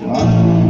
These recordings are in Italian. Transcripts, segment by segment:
什？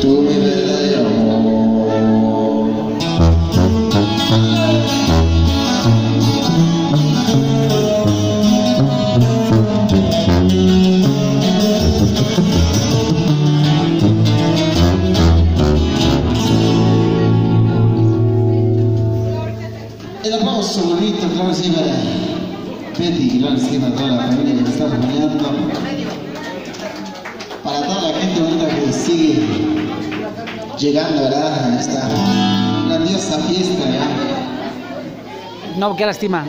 tu mi vedrai amore. E la prossima vita così per dire insieme a te la famiglia che sta sognando para toda la gente bonita que sigue llegando. A esta grandiosa fiesta, ¿verdad? No, qué lástima.